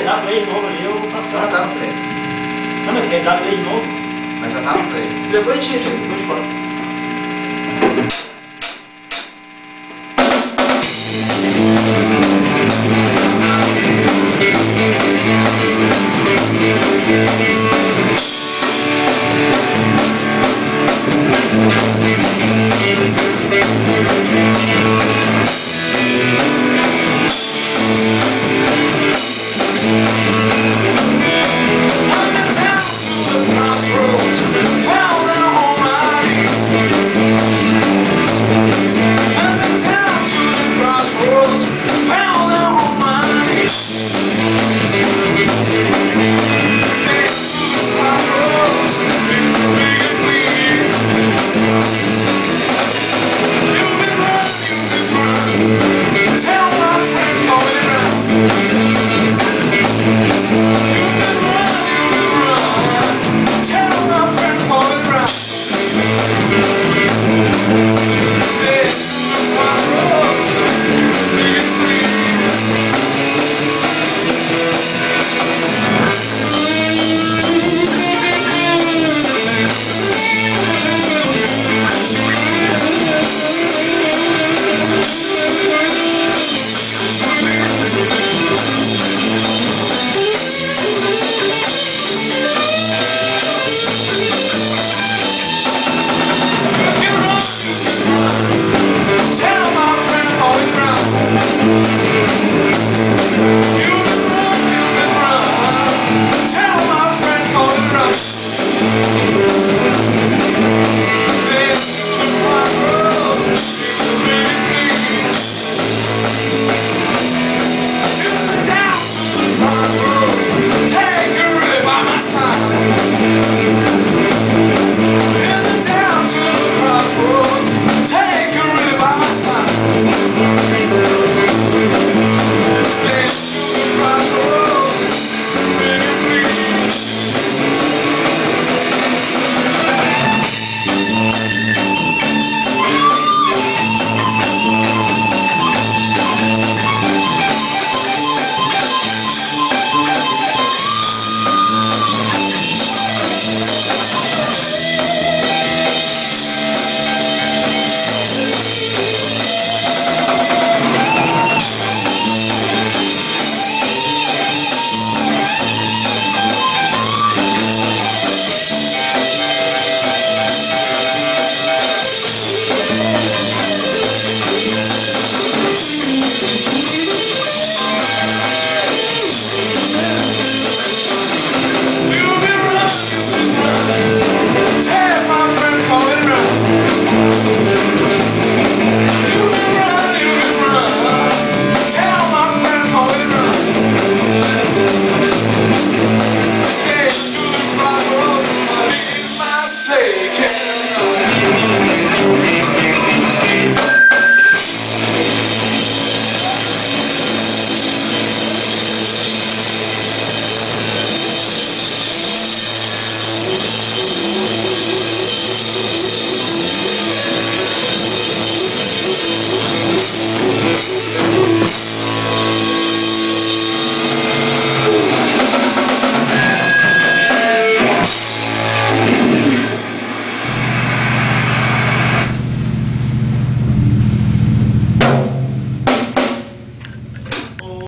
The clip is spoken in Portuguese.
quer dar play de novo ali, eu faço. Já tá no play. Não, mas quer dar play de novo? Mas já tá no play. Depois a gente, depois a gente